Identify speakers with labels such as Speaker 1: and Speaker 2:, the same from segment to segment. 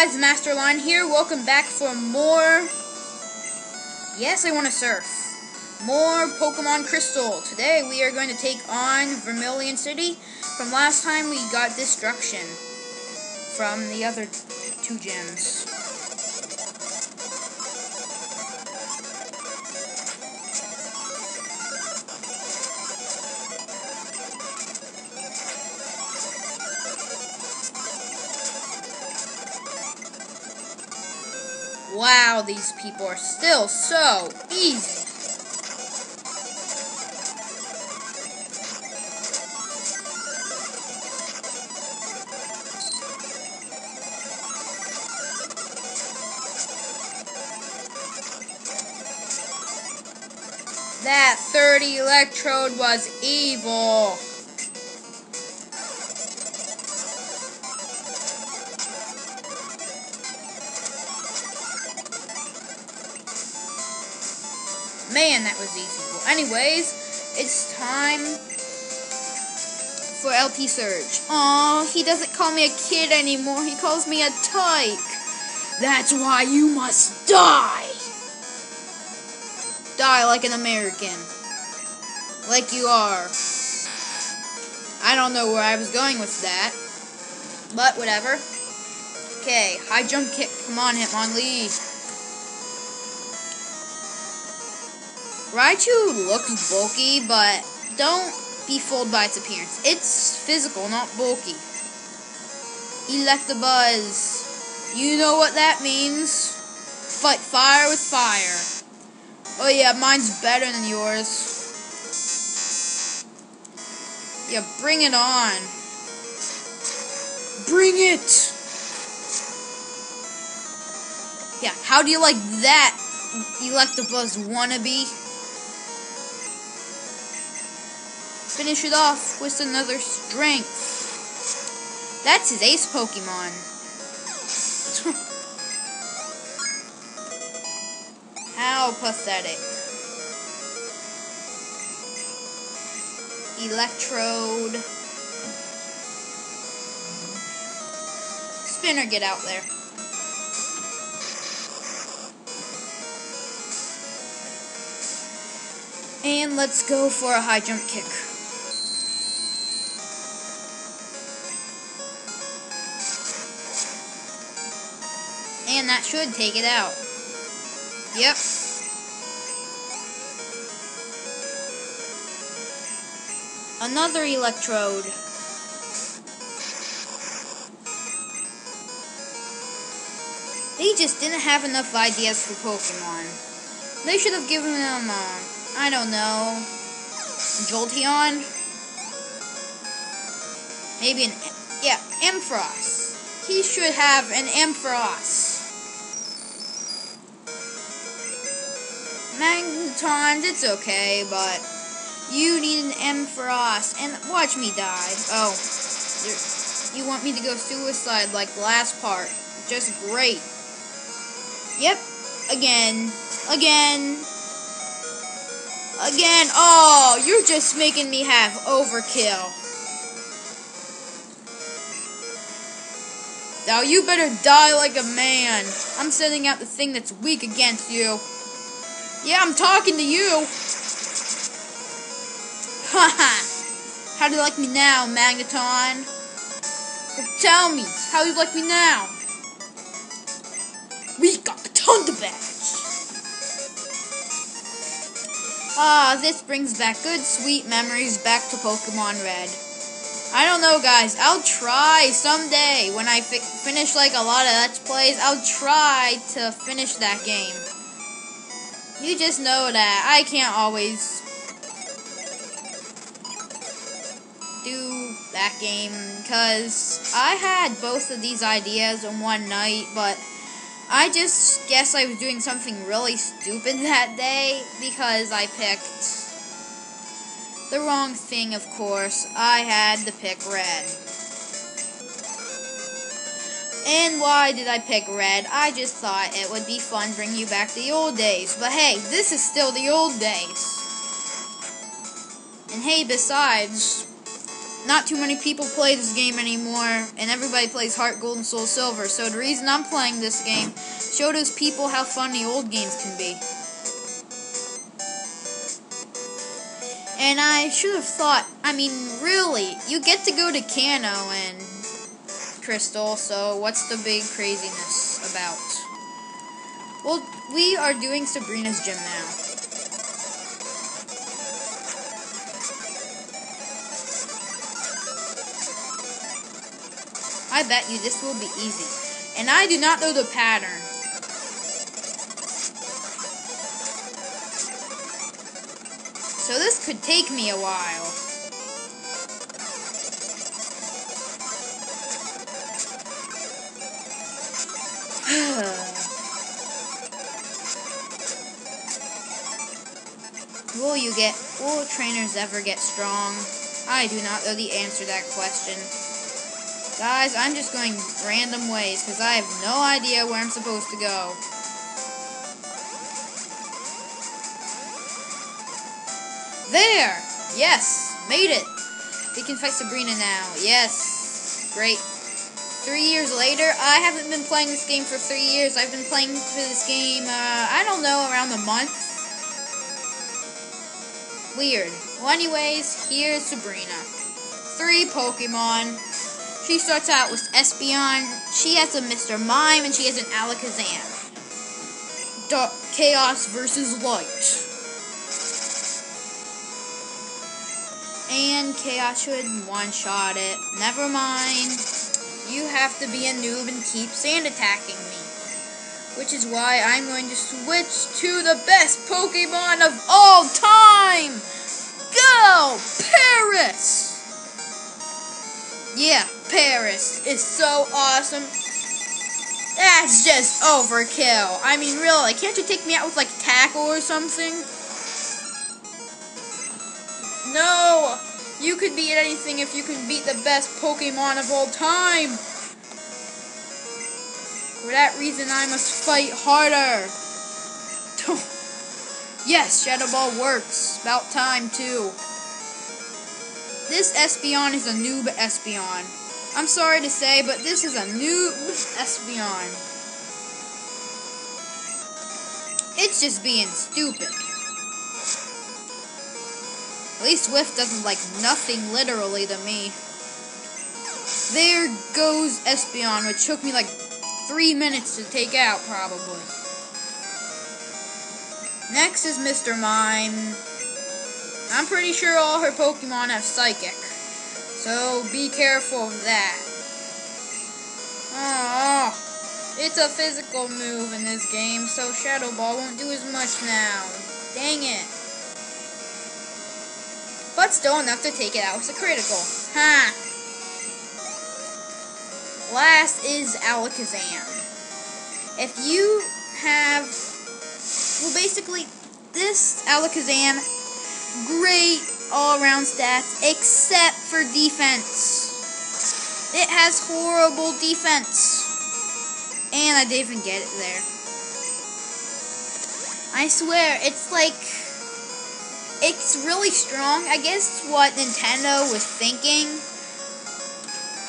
Speaker 1: Guys, Masterlion here. Welcome back for more. Yes, I want to surf. More Pokemon Crystal. Today we are going to take on Vermilion City. From last time we got Destruction from the other two gyms. Wow, these people are still so easy. That 30 electrode was evil. Man, that was easy. Well, anyways, it's time for Lt. Surge. Aw, he doesn't call me a kid anymore. He calls me a tyke. That's why you must die. Die like an American. Like you are. I don't know where I was going with that. But whatever. Okay, high jump kick. Come on, Hitmonlee. Raichu looks bulky, but don't be fooled by its appearance. It's physical, not bulky. Electabuzz. You know what that means. Fight fire with fire. Oh yeah, mine's better than yours. Yeah, bring it on. Bring it! Yeah, how do you like that, Electabuzz wannabe? Finish it off with another strength. That's his ace Pokemon. How pathetic. Electrode. Spinner, get out there. And let's go for a high jump kick. And that should take it out. Yep. Another electrode. They just didn't have enough ideas for Pokemon. They should have given them, uh, I don't know, Jolteon? Maybe an, yeah, Ampharos. He should have an Ampharos. Times it's okay, but you need an Ampharos, and watch me die. Oh, you want me to go suicide like the last part. Just great. Yep, again, again, again. Oh, you're just making me have overkill. Now you better die like a man. I'm sending out the thing that's weak against you. Yeah, I'm talking to you. Haha. how do you like me now, Magneton? Well, tell me, how do you like me now? We got the Thunder Badge. Ah, this brings back good, sweet memories back to Pokemon Red. I don't know, guys. I'll try someday when I fi finish like a lot of Let's Plays. I'll try to finish that game. You just know that I can't always do that game because I had both of these ideas in one night, but I just guess I was doing something really stupid that day because I picked the wrong thing, of course. I had to pick red. And why did I pick red? I just thought it would be fun bring you back the old days. But hey, this is still the old days. And hey, besides, not too many people play this game anymore, and everybody plays Heart Gold and Soul Silver. So the reason I'm playing this game, show those people how fun the old games can be. And I should have thought, I mean, really, you get to go to Kanto and Crystal, so what's the big craziness about? Well, we are doing Sabrina's gym now. I bet you this will be easy. And I do not know the pattern. So this could take me a while. Get, will trainers ever get strong? I do not know the answer to that question. Guys, I'm just going random ways because I have no idea where I'm supposed to go. There! Yes! Made it! We can fight Sabrina now. Yes! Great. Three years later, I haven't been playing this game for three years. I've been playing for this game, uh, I don't know, around a month. Weird. Well, anyways, here's Sabrina. Three Pokemon. She starts out with Espeon. She has a Mr. Mime, and she has an Alakazam. Chaos versus Light. And Chaos should one-shot it. Never mind. You have to be a noob and keep sand attacking me. Which is why I'm going to switch to the best Pokemon of all time! Go, Paras! Yeah, Paras is so awesome. That's just overkill. I mean, really, can't you take me out with, like, tackle or something? No! You could beat anything if you can beat the best Pokemon of all time. For that reason, I must fight harder. yes, Shadow Ball works. About time, too. This Espeon is a noob Espeon. I'm sorry to say, but this is a noob Espeon. It's just being stupid. At least Swift doesn't like nothing literally to me. There goes Espeon, which took me like three minutes to take out, probably. Next is Mr. Mime. I'm pretty sure all her Pokemon have Psychic. So be careful of that. Oh, it's a physical move in this game, so Shadow Ball won't do as much now. Dang it but still enough to take it out with a critical. Ha! Last is Alakazam. If you have, basically, this Alakazam, great all-around stats, except for defense. It has horrible defense. And I didn't even get it there. I swear, it's like it's really strong. I guess what Nintendo was thinking.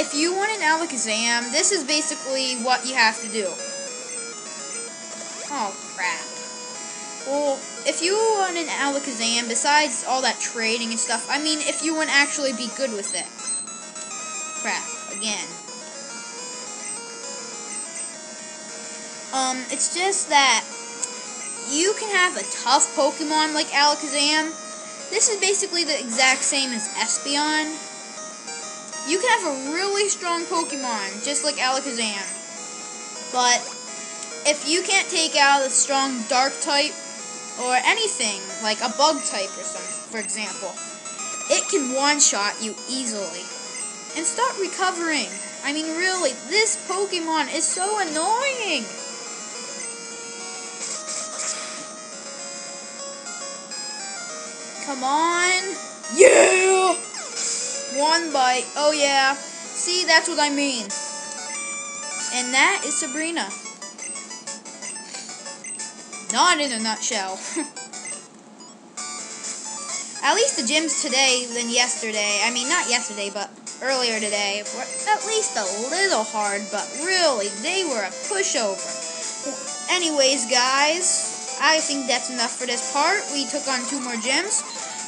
Speaker 1: If you want an Alakazam, this is basically what you have to do. Oh. Well, if you want an Alakazam, besides all that trading and stuff, I mean, if you want to actually be good with it. Crap, again. Um, it's just that you can have a tough Pokemon like Alakazam. This is basically the exact same as Espeon. You can have a really strong Pokemon, just like Alakazam. But if you can't take out a strong Dark type, or anything, like a Bug type or something, for example, it can one-shot you easily. And start recovering. I mean, really, this Pokemon is so annoying. Come on. Yeah! One bite. Oh, yeah. See, that's what I mean. And that is Sabrina. Not in a nutshell. At least the gyms today than yesterday. I mean, not yesterday, but earlier today were at least a little hard, but really, they were a pushover. Anyways, guys, I think that's enough for this part. We took on two more gyms.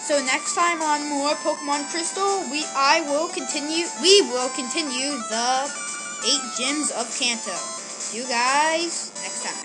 Speaker 1: So next time on more Pokemon Crystal, we I will continue we will continue the eight gyms of Kanto. See you guys next time.